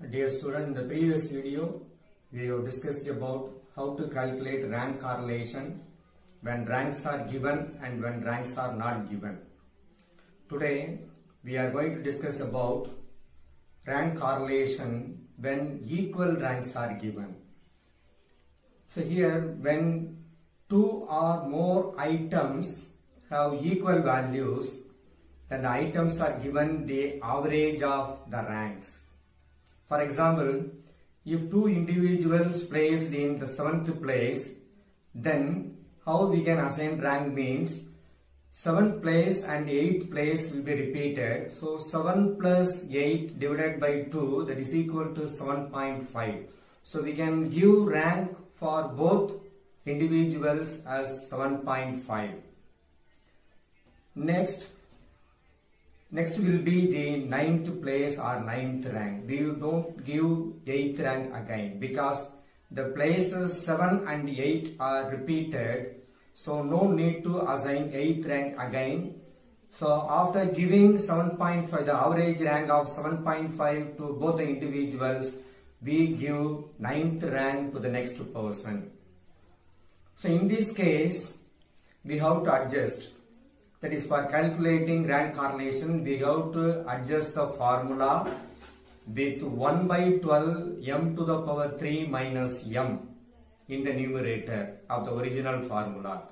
Dear student, in the previous video, we have discussed about how to calculate rank correlation when ranks are given and when ranks are not given. Today, we are going to discuss about rank correlation when equal ranks are given. So here, when two or more items have equal values, then the items are given the average of the ranks. For example, if two individuals placed in the seventh place, then how we can assign rank means seventh place and eighth place will be repeated. So 7 plus 8 divided by 2 that is equal to 7.5. So we can give rank for both individuals as 7.5. Next, Next will be the ninth place or ninth rank. We don't give eighth rank again because the places 7 and 8 are repeated. So no need to assign eighth rank again. So after giving 7.5, the average rank of 7.5 to both the individuals, we give ninth rank to the next person. So in this case, we have to adjust that is for calculating rank correlation we have to adjust the formula with 1 by 12 m to the power 3 minus m in the numerator of the original formula.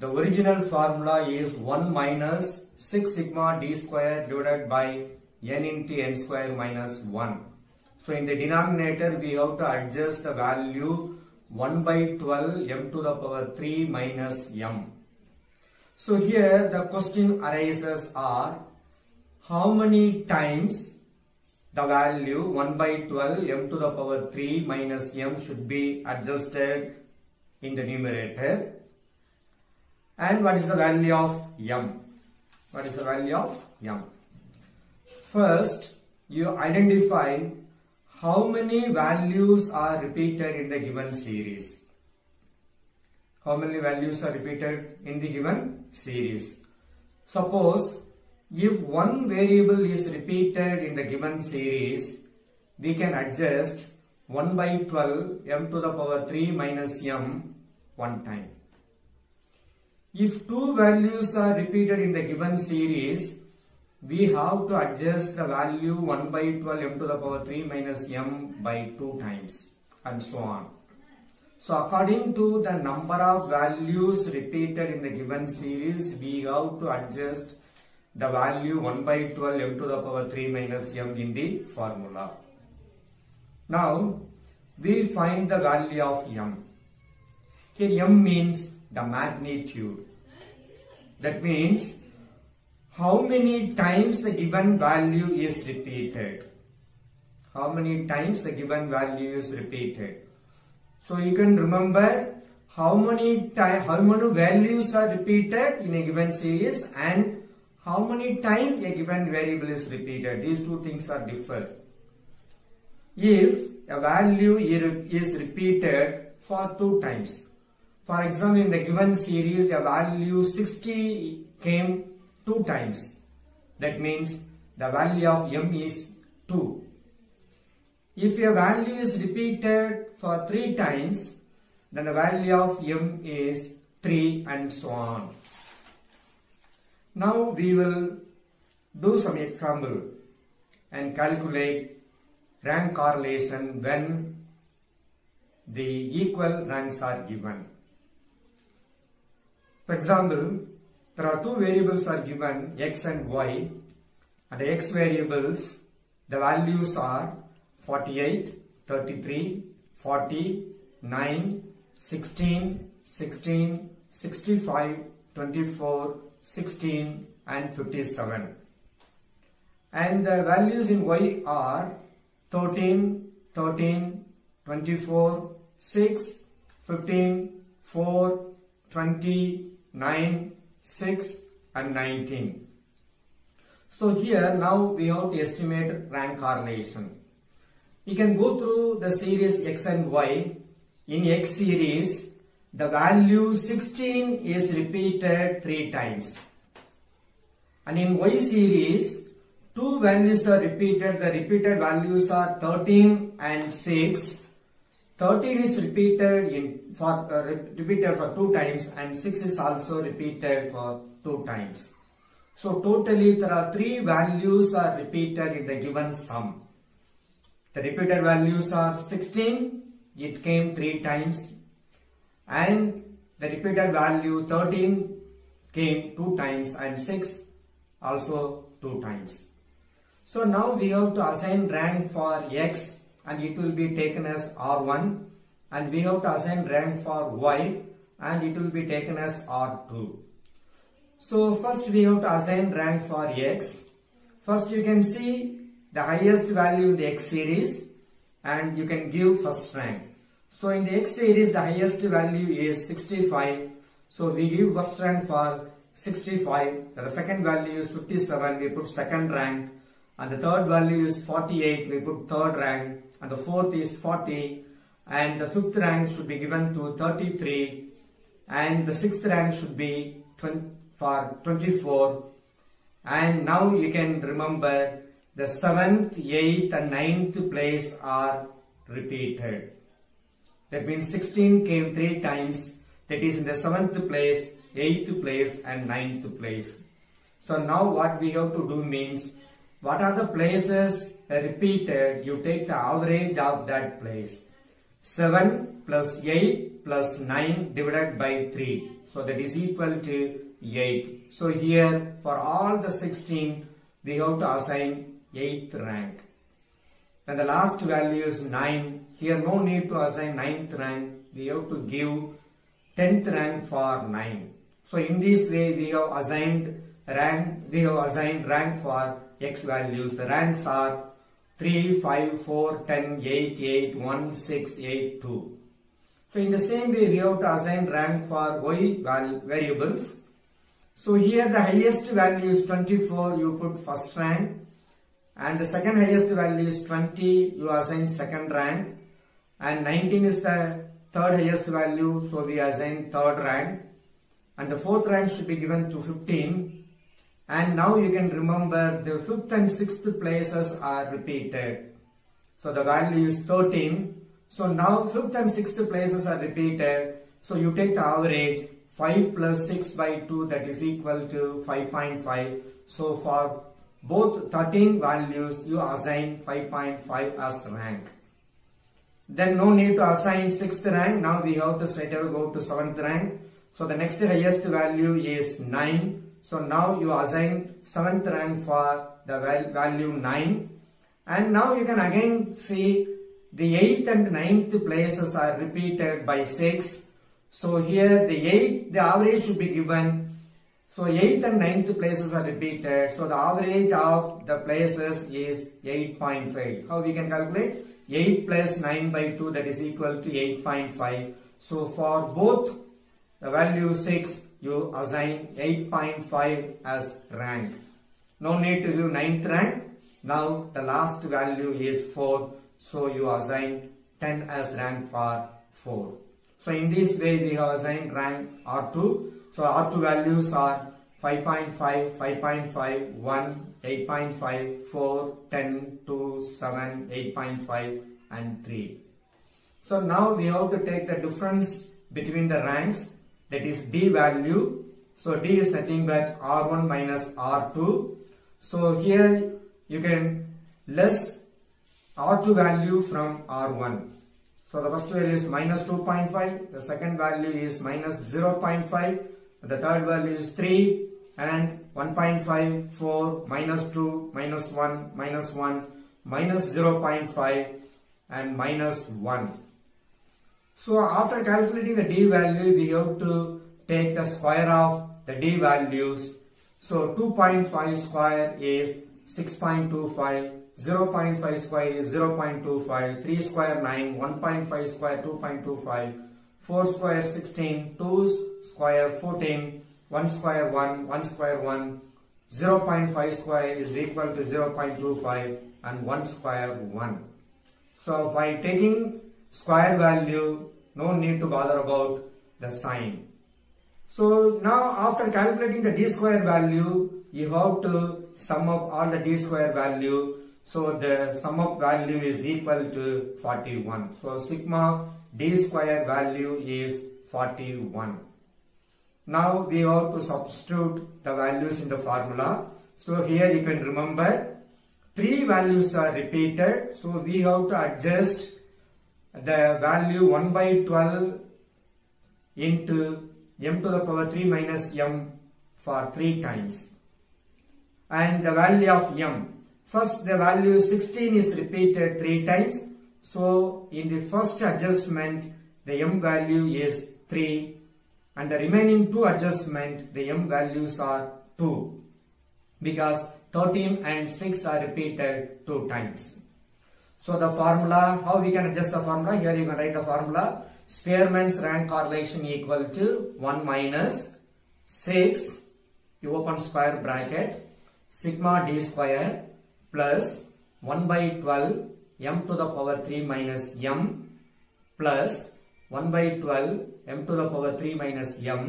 The original formula is 1 minus 6 sigma d square divided by n into n square minus 1. So in the denominator we have to adjust the value 1 by 12 m to the power 3 minus m. So here the question arises are how many times the value 1 by 12 m to the power 3 minus m should be adjusted in the numerator and what is the value of m? What is the value of m? First you identify how many values are repeated in the given series how many values are repeated in the given series. Suppose if one variable is repeated in the given series, we can adjust 1 by 12 m to the power 3 minus m one time. If two values are repeated in the given series, we have to adjust the value 1 by 12 m to the power 3 minus m by 2 times and so on. So according to the number of values repeated in the given series, we have to adjust the value 1 by 12 m to the power 3 minus m in the formula. Now we find the value of m. Here m means the magnitude. That means how many times the given value is repeated. How many times the given value is repeated. So you can remember how many time, how many values are repeated in a given series and how many times a given variable is repeated. These two things are different. If a value is repeated for two times, for example, in the given series, a value 60 came two times. That means the value of m is 2. If a value is repeated for 3 times, then the value of m is 3 and so on. Now we will do some example and calculate rank correlation when the equal ranks are given. For example, there are two variables are given x and y and the x variables the values are 48, 33, 40, 9, 16, 16, 65, 24, 16 and 57. And the values in Y are 13, 13, 24, 6, 15, 4, 20, 9, 6 and 19. So here now we have to estimate rank correlation. You can go through the series x and y. In x series, the value 16 is repeated 3 times. And in y series, two values are repeated. The repeated values are 13 and 6. 13 is repeated in for uh, repeated for two times and 6 is also repeated for two times. So totally there are three values are repeated in the given sum. The repeated values are 16, it came three times and the repeated value 13 came two times and 6 also two times. So now we have to assign rank for x and it will be taken as R1 and we have to assign rank for y and it will be taken as R2. So first we have to assign rank for x. First you can see the highest value in the x series and you can give first rank. So in the X series, the highest value is 65. So we give first rank for 65. The second value is 57. We put second rank. And the third value is 48. We put third rank. And the fourth is 40. And the fifth rank should be given to 33. And the sixth rank should be 20, for 24. And now you can remember the seventh, eighth and ninth place are repeated. That means 16 came 3 times. That is in the 7th place, 8th place and 9th place. So now what we have to do means, what are the places repeated? You take the average of that place. 7 plus 8 plus 9 divided by 3. So that is equal to 8. So here for all the 16, we have to assign 8th rank. And the last value is 9. Here no need to assign 9th rank. We have to give 10th rank for 9. So in this way we have assigned rank, we have assigned rank for x values. The ranks are 3, 5, 4, 10, 8, 8, 1, 6, 8, 2. So in the same way we have to assign rank for y variables. So here the highest value is 24, you put first rank and the second highest value is 20 you assign second rank. And 19 is the third highest value so we assign third rank. And the fourth rank should be given to 15 and now you can remember the fifth and sixth places are repeated. So the value is 13 so now fifth and sixth places are repeated. So you take the average 5 plus 6 by 2 that is equal to 5.5 so for both 13 values you assign 5.5 as rank. Then no need to assign 6th rank. Now we have to straight away go to 7th rank. So the next highest value is 9. So now you assign 7th rank for the value 9. And now you can again see the 8th and 9th places are repeated by 6. So here the 8th, the average should be given so 8th and 9th places are repeated. So the average of the places is 8.5. How we can calculate? 8 plus 9 by 2 that is equal to 8.5. So for both the value 6 you assign 8.5 as rank. No need to do 9th rank. Now the last value is 4. So you assign 10 as rank for 4. So in this way we have assigned rank R2 so R2 values are 5.5, 5.5, 1, 8.5, 4, 10, 2, 7, 8.5 and 3. So now we have to take the difference between the ranks that is D value. So D is nothing but R1 minus R2. So here you can less R2 value from R1. So the first value is minus 2.5, the second value is minus 0.5 the third value is 3 and 1.5, 4, minus 2, minus 1, minus 1, minus 0.5 and minus 1. So after calculating the d value, we have to take the square of the d values. So 2.5 square is 6.25, 0.5 square is 0.25, 3 square 9, 1.5 square 2.25, 4 square 16, 2 square 14, 1 square 1, 1 square 1, 0 0.5 square is equal to 0 0.25 and 1 square 1. So by taking square value, no need to bother about the sign. So now after calculating the d square value, you have to sum up all the d square value. So the sum of value is equal to 41. So sigma d square value is 41. Now we have to substitute the values in the formula. So here you can remember three values are repeated. So we have to adjust the value 1 by 12 into m to the power 3 minus m for 3 times. And the value of m. First the value 16 is repeated 3 times. So in the first adjustment the m value is 3 and the remaining two adjustment the m values are 2 because 13 and 6 are repeated 2 times. So the formula, how we can adjust the formula? Here you can write the formula. Spearman's rank correlation equal to 1 minus 6, you open square bracket, sigma d square plus 1 by 12 m to the power 3 minus m plus 1 by 12 m to the power 3 minus m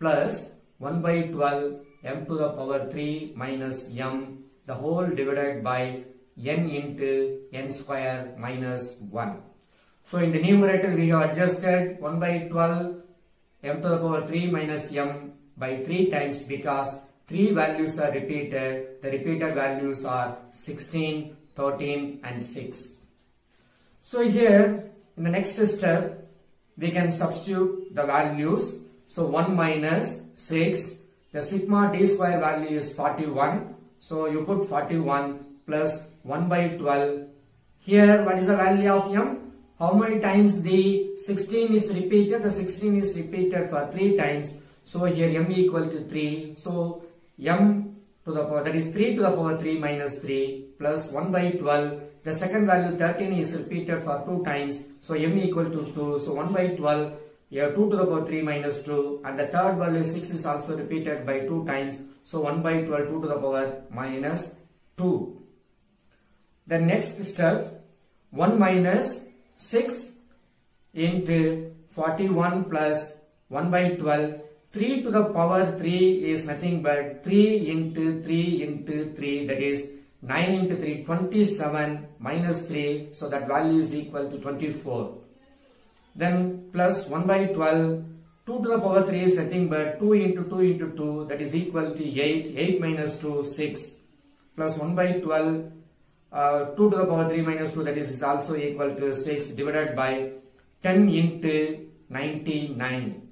plus 1 by 12 m to the power 3 minus m the whole divided by n into n square minus 1. So in the numerator we have adjusted 1 by 12 m to the power 3 minus m by 3 times because 3 values are repeated. The repeated values are 16, 13 and 6. So here in the next step we can substitute the values. So 1 minus 6 the sigma d square value is 41. So you put 41 plus 1 by 12. Here what is the value of m? How many times the 16 is repeated? The 16 is repeated for 3 times. So here m equal to 3. So m to the power that is 3 to the power 3 minus 3 plus 1 by 12. The second value 13 is repeated for 2 times. So m equal to 2. So 1 by 12 here 2 to the power 3 minus 2 and the third value 6 is also repeated by 2 times. So 1 by 12 2 to the power minus 2. The next step 1 minus 6 into 41 plus 1 by 12 3 to the power 3 is nothing but 3 into 3 into 3 that is 9 into 3 27 minus 3 so that value is equal to 24 then plus 1 by 12 2 to the power 3 is nothing but 2 into 2 into 2 that is equal to 8 8 minus 2 6 plus 1 by 12 uh, 2 to the power 3 minus 2 that is, is also equal to 6 divided by 10 into 99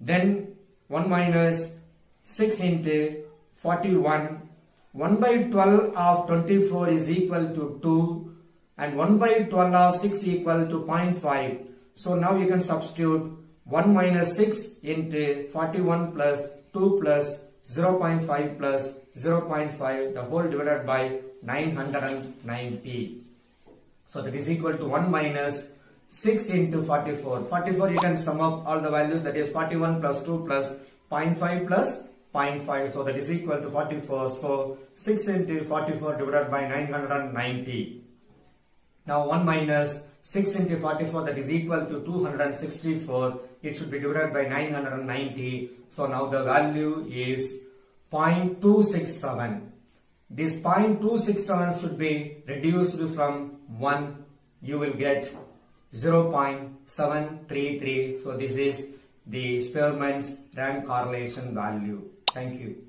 then 1 minus 6 into 41 1 by 12 of 24 is equal to 2 and 1 by 12 of 6 equal to 0.5 so now you can substitute 1 minus 6 into 41 plus 2 plus 0.5 plus 0.5 the whole divided by 990 so that is equal to 1 minus 6 into 44. 44 you can sum up all the values that is 41 plus 2 plus 0.5 plus 0.5 so that is equal to 44. So 6 into 44 divided by 990. Now 1 minus 6 into 44 that is equal to 264. It should be divided by 990. So now the value is 0.267. This 0.267 should be reduced from 1. You will get 0.733. So this is the Spearman's rank correlation value. Thank you.